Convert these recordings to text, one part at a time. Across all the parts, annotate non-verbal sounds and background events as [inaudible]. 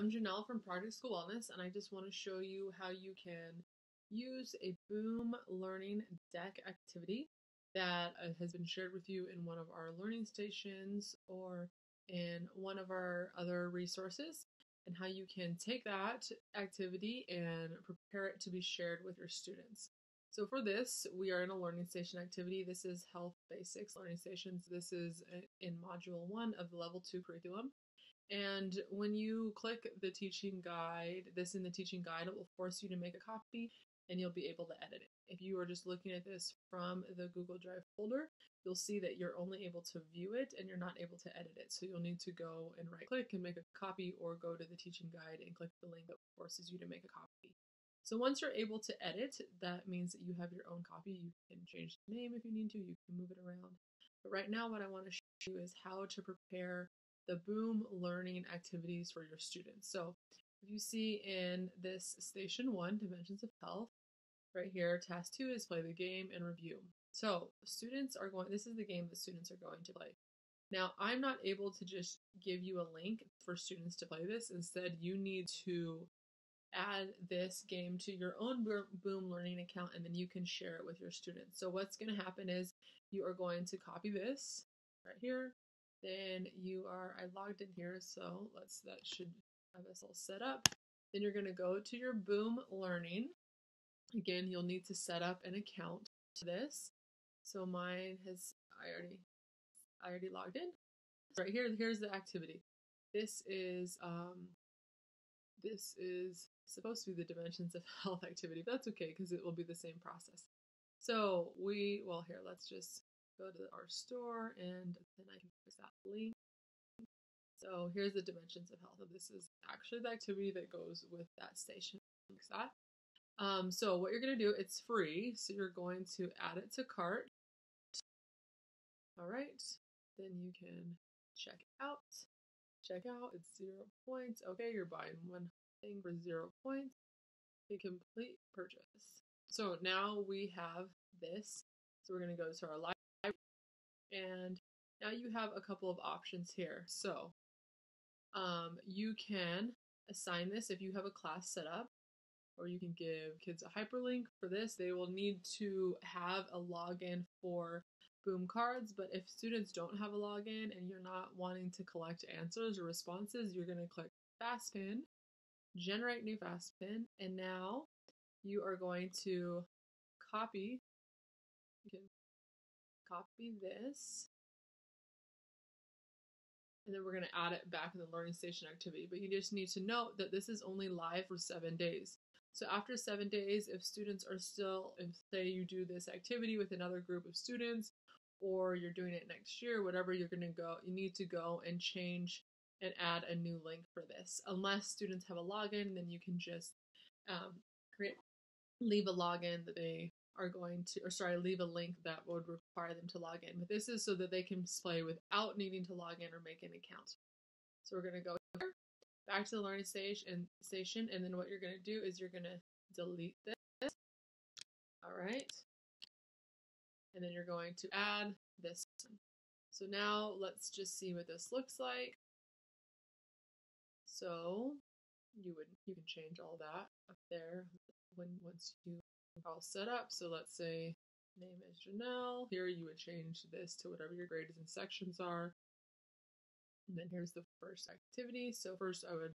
I'm Janelle from Project School Wellness, and I just want to show you how you can use a Boom Learning Deck activity that uh, has been shared with you in one of our learning stations or in one of our other resources, and how you can take that activity and prepare it to be shared with your students. So for this, we are in a learning station activity. This is Health Basics Learning Stations. This is uh, in Module 1 of the Level 2 curriculum. And when you click the teaching guide, this in the teaching guide, it will force you to make a copy and you'll be able to edit it. If you are just looking at this from the Google Drive folder, you'll see that you're only able to view it and you're not able to edit it. So you'll need to go and right click and make a copy or go to the teaching guide and click the link that forces you to make a copy. So once you're able to edit, that means that you have your own copy. You can change the name if you need to, you can move it around. But right now what I want to show you is how to prepare the Boom learning activities for your students. So you see in this station one, Dimensions of Health, right here, task two is play the game and review. So students are going, this is the game that students are going to play. Now, I'm not able to just give you a link for students to play this. Instead, you need to add this game to your own Boom Learning account and then you can share it with your students. So what's going to happen is you are going to copy this right here, then you are, I logged in here, so let's, that should have us all set up. Then you're going to go to your Boom Learning. Again, you'll need to set up an account to this. So mine has, I already, I already logged in. Right here, here's the activity. This is, um, this is supposed to be the dimensions of [laughs] health activity, but that's okay because it will be the same process. So we, well here, let's just go to our store and then I can use that link. So here's the dimensions of health. this is actually the activity that goes with that station. Um, so what you're going to do, it's free. So you're going to add it to cart. All right. Then you can check out. Check out. It's zero points. Okay, you're buying one thing for zero points. A complete purchase. So now we have this. So we're going to go to our live and now you have a couple of options here. So um, you can assign this if you have a class set up, or you can give kids a hyperlink for this. They will need to have a login for Boom cards, but if students don't have a login and you're not wanting to collect answers or responses, you're going to click FastPin, generate new FastPin, and now you are going to copy. You can copy this. And then we're going to add it back in the learning station activity. But you just need to note that this is only live for seven days. So after seven days, if students are still, if say you do this activity with another group of students, or you're doing it next year, whatever you're going to go, you need to go and change and add a new link for this. Unless students have a login, then you can just um, create, leave a login that they are going to, or sorry, leave a link that would require them to log in. But this is so that they can play without needing to log in or make an account. So we're going to go here, back to the learning stage and station, and then what you're going to do is you're going to delete this. All right. And then you're going to add this. So now let's just see what this looks like. So you would you can change all that up there when once you all set up. So let's say name is Janelle. Here you would change this to whatever your grades and sections are. And then here's the first activity. So first I would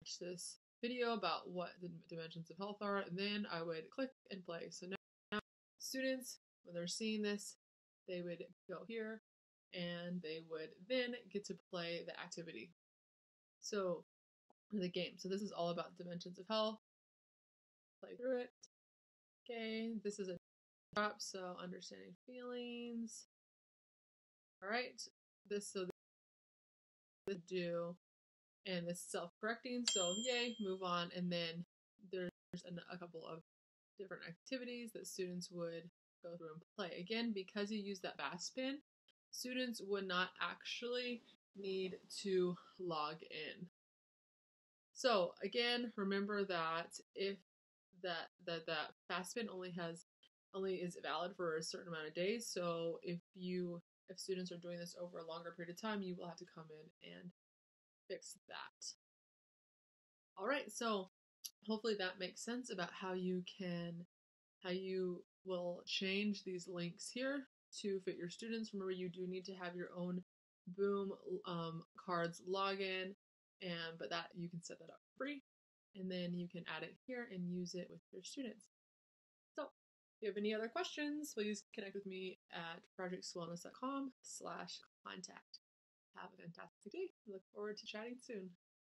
watch this video about what the dimensions of health are, and then I would click and play. So now students, when they're seeing this, they would go here and they would then get to play the activity. So the game. So this is all about dimensions of health. Play through it. Okay, this is a drop, so understanding feelings. All right, this so the do, and this self-correcting. So yay, move on, and then there's a couple of different activities that students would go through and play. Again, because you use that FastPin, students would not actually need to log in. So again, remember that if that that that FastPin only has only is valid for a certain amount of days. So if you if students are doing this over a longer period of time, you will have to come in and fix that. All right, so hopefully that makes sense about how you can, how you will change these links here to fit your students. Remember, you do need to have your own Boom um, cards login, and but that you can set that up free, and then you can add it here and use it with your students. So, if you have any other questions, please connect with me at projectschoolwellness.com slash contact. Have a fantastic day. Look forward to chatting soon.